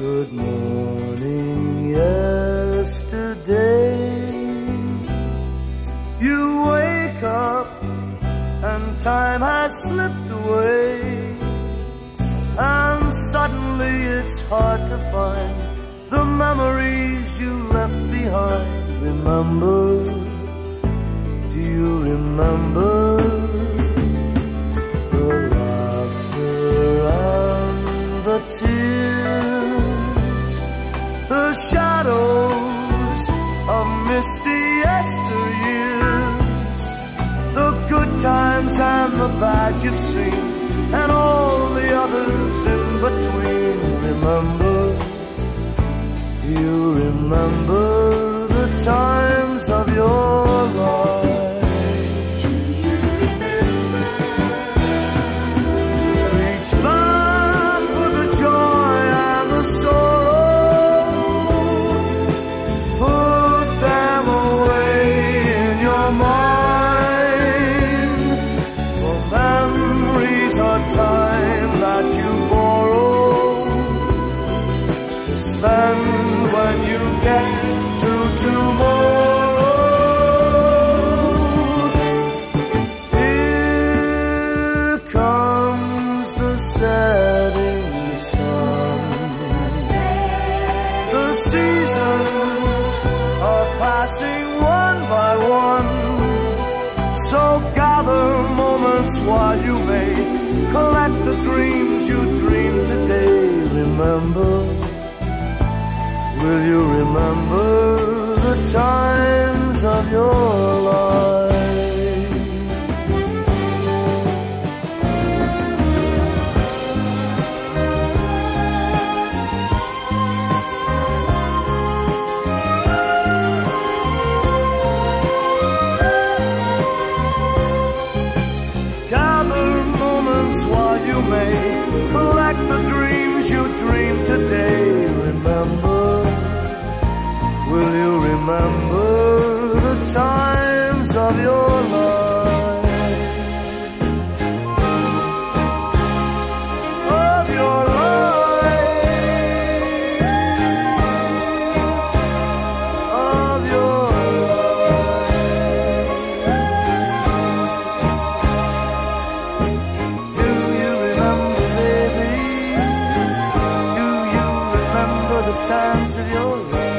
Good morning, yesterday. You wake up, and time has slipped away. And suddenly it's hard to find the memories you left behind. Remember, do you remember? The shadows of misty yesteryears, the good times and the bad you've seen, and all the others in between? Remember, you remember the times of your seasons are passing one by one. So gather moments while you may collect the dreams you dreamed today. Remember, will you remember the times of your you collect the dreams you dreamed today. Remember, will you remember the times of your life? times of your life.